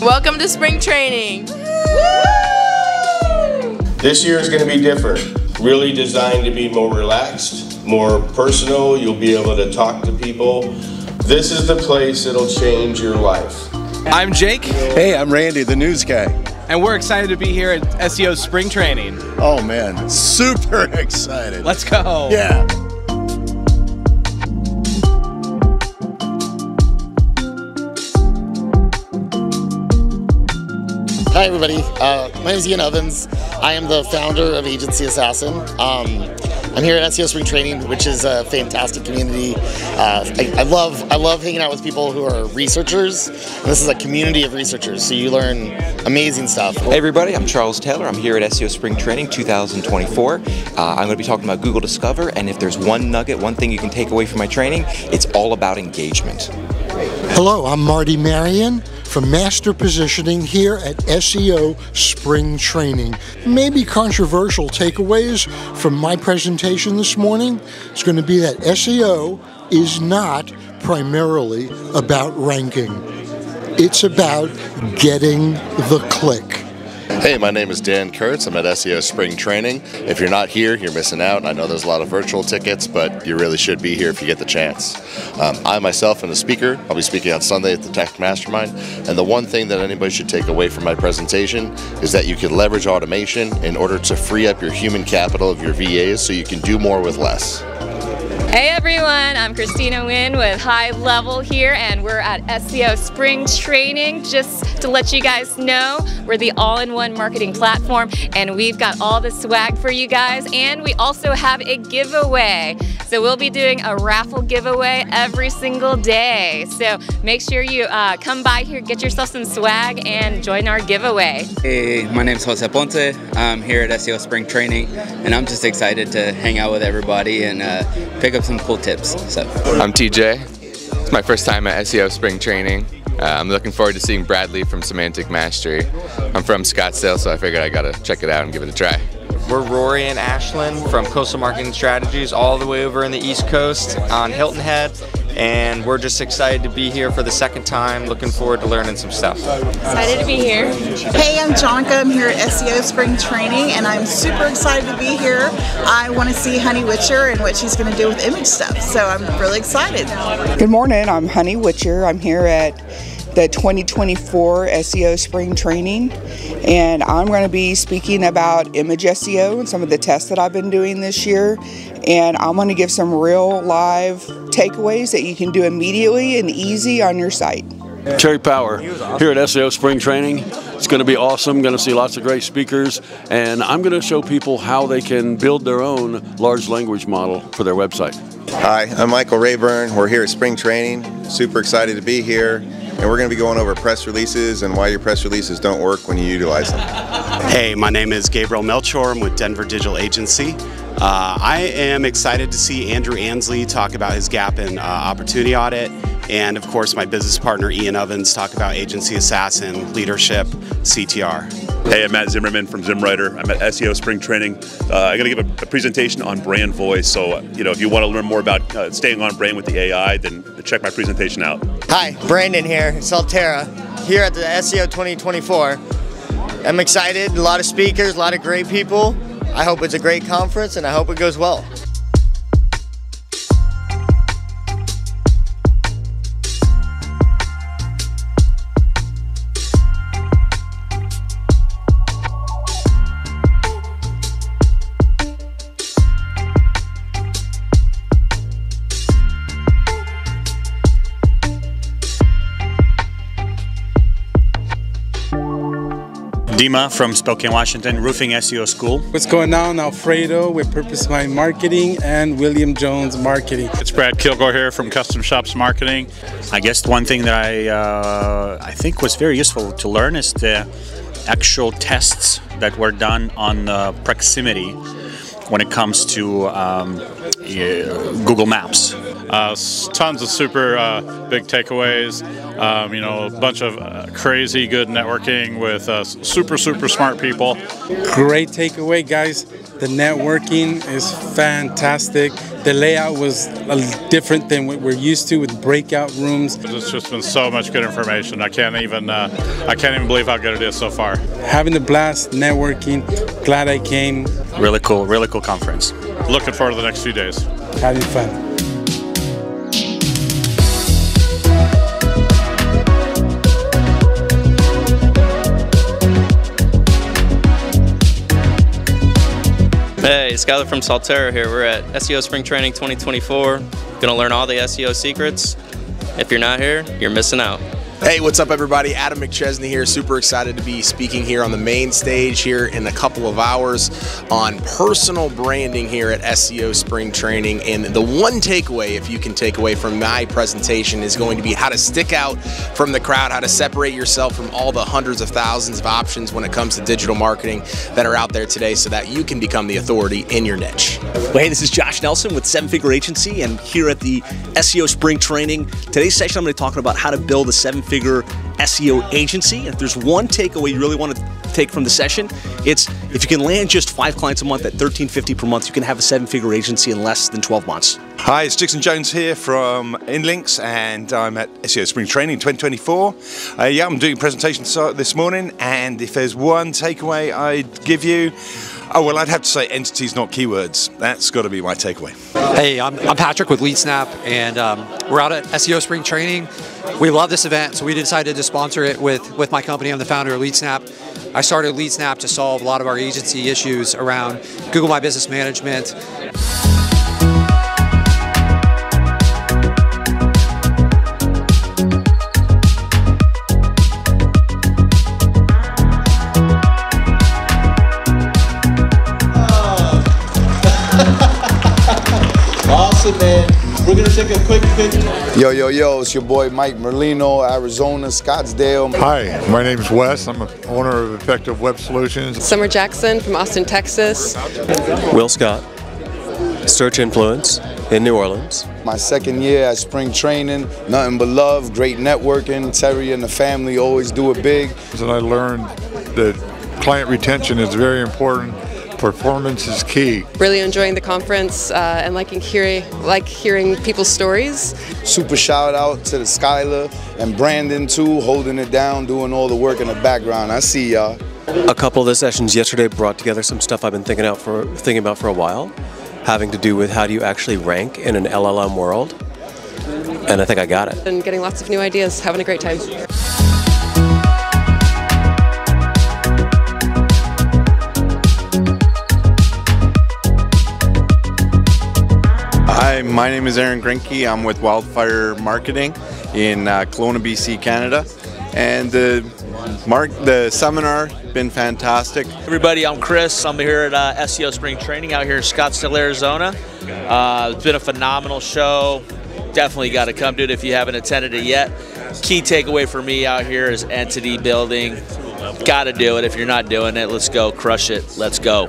Welcome to spring training. This year is going to be different. Really designed to be more relaxed, more personal. You'll be able to talk to people. This is the place that'll change your life. I'm Jake. Hey, I'm Randy, the news guy. And we're excited to be here at SEO Spring Training. Oh man, super excited. Let's go. Yeah. Hi, everybody. Uh, my name is Ian Evans. I am the founder of Agency Assassin. Um, I'm here at SEO Spring Training, which is a fantastic community. Uh, I, I, love I love hanging out with people who are researchers. And this is a community of researchers, so you learn amazing stuff. Hey everybody, I'm Charles Taylor. I'm here at SEO Spring Training 2024. Uh, I'm going to be talking about Google Discover, and if there's one nugget, one thing you can take away from my training, it's all about engagement. Hello, I'm Marty Marion from Master Positioning here at SEO Spring Training. Maybe controversial takeaways from my presentation this morning is going to be that SEO is not primarily about ranking. It's about getting the click. Hey, my name is Dan Kurtz. I'm at SEO Spring Training. If you're not here, you're missing out. I know there's a lot of virtual tickets, but you really should be here if you get the chance. Um, I myself am a speaker. I'll be speaking on Sunday at the Tech Mastermind. And the one thing that anybody should take away from my presentation is that you can leverage automation in order to free up your human capital of your VAs so you can do more with less. Hey everyone, I'm Christina Nguyen with High Level here and we're at SEO Spring Training. Just to let you guys know, we're the all-in-one marketing platform and we've got all the swag for you guys and we also have a giveaway. So we'll be doing a raffle giveaway every single day. So make sure you uh, come by here, get yourself some swag and join our giveaway. Hey, my name is Jose Ponce. I'm here at SEO Spring Training and I'm just excited to hang out with everybody and uh, pick up up some cool tips. So I'm TJ. It's my first time at SEO Spring Training. Uh, I'm looking forward to seeing Bradley from Semantic Mastery. I'm from Scottsdale, so I figured I gotta check it out and give it a try. We're Rory and Ashlyn from Coastal Marketing Strategies all the way over in the East Coast on Hilton Head and we're just excited to be here for the second time. Looking forward to learning some stuff. Excited to be here. Hey, I'm Jonica. I'm here at SEO Spring Training, and I'm super excited to be here. I want to see Honey Witcher and what she's going to do with image stuff, so I'm really excited. Good morning. I'm Honey Witcher. I'm here at the 2024 SEO Spring Training, and I'm going to be speaking about image SEO and some of the tests that I've been doing this year. And I'm going to give some real live takeaways that you can do immediately and easy on your site. Terry Power here at SEO Spring Training. It's going to be awesome. Going to see lots of great speakers, and I'm going to show people how they can build their own large language model for their website. Hi, I'm Michael Rayburn. We're here at Spring Training. Super excited to be here and we're going to be going over press releases and why your press releases don't work when you utilize them. Hey, my name is Gabriel Melchor. I'm with Denver Digital Agency. Uh, I am excited to see Andrew Ansley talk about his gap in uh, opportunity audit, and of course, my business partner Ian Evans talk about agency assassin, leadership, CTR. Hey, I'm Matt Zimmerman from ZimmWriter. I'm at SEO Spring Training. Uh, I'm going to give a, a, presentation on brand voice. So, uh, you know, if you want to learn more about uh, staying on brand with the AI, then check my presentation out. Hi, Brandon here, Saltera, here at the SEO 2024. I'm excited. A lot of speakers, a lot of great people. I hope it's a great conference, and I hope it goes well. Dima from Spokane, Washington, Roofing SEO School. What's going on? Alfredo with Purpose Mind Marketing and William Jones Marketing. It's Brad Kilgore here from Custom Shops Marketing. I guess one thing that I, uh, I think was very useful to learn is the actual tests that were done on uh, proximity when it comes to um, Google Maps. Uh, tons of super uh, big takeaways. Um, you know, a bunch of uh, crazy good networking with uh, super, super smart people. Great takeaway, guys. The networking is fantastic. The layout was different than what we're used to with breakout rooms. It's just been so much good information. I can't even uh, I can't even believe how good it is so far. Having the blast, networking. Glad I came. Really cool, really cool conference. Looking forward to the next few days. Having fun. Hey, Skylar from Saltera here. We're at SEO Spring Training 2024. Gonna learn all the SEO secrets. If you're not here, you're missing out. Hey, what's up, everybody? Adam McChesney here. Super excited to be speaking here on the main stage here in a couple of hours on personal branding here at SEO Spring Training. And the one takeaway, if you can take away from my presentation, is going to be how to stick out from the crowd, how to separate yourself from all the hundreds of thousands of options when it comes to digital marketing that are out there today so that you can become the authority in your niche. Well, hey, this is Josh Nelson with Seven Figure Agency, and here at the SEO Spring Training. Today's session, I'm going to be talking about how to build a seven figure SEO agency. If there's one takeaway you really want to take from the session, it's if you can land just five clients a month at 1350 per month, you can have a seven figure agency in less than 12 months. Hi, it's Dixon Jones here from Inlinks, and I'm at SEO Spring Training 2024. Uh, yeah, I'm doing a presentation this morning, and if there's one takeaway I'd give you, Oh, well, I'd have to say entities, not keywords. That's got to be my takeaway. Hey, I'm, I'm Patrick with LeadSnap, and um, we're out at SEO Spring Training. We love this event, so we decided to sponsor it with, with my company. I'm the founder of LeadSnap. I started LeadSnap to solve a lot of our agency issues around Google My Business Management. Take a quick picture. Yo, yo, yo, it's your boy Mike Merlino, Arizona, Scottsdale. Hi, my name is Wes. I'm the owner of Effective Web Solutions. Summer Jackson from Austin, Texas. Will Scott, Search Influence in New Orleans. My second year at spring training, nothing but love, great networking. Terry and the family always do it big. And I learned that client retention is very important performance is key. Really enjoying the conference uh, and liking hearing like hearing people's stories. Super shout out to the Skylar and Brandon too, holding it down, doing all the work in the background. I see y'all. A couple of the sessions yesterday brought together some stuff I've been thinking out for thinking about for a while, having to do with how do you actually rank in an LLM world. And I think I got it. And getting lots of new ideas, having a great time. My name is Aaron Grinke. I'm with Wildfire Marketing in uh, Kelowna, BC, Canada. And the mark the seminar been fantastic. Everybody, I'm Chris. I'm here at uh, SEO Spring Training out here in Scottsdale, Arizona. Uh, it's been a phenomenal show. Definitely got to come to it if you haven't attended it yet. Key takeaway for me out here is entity building. Got to do it. If you're not doing it, let's go crush it. Let's go.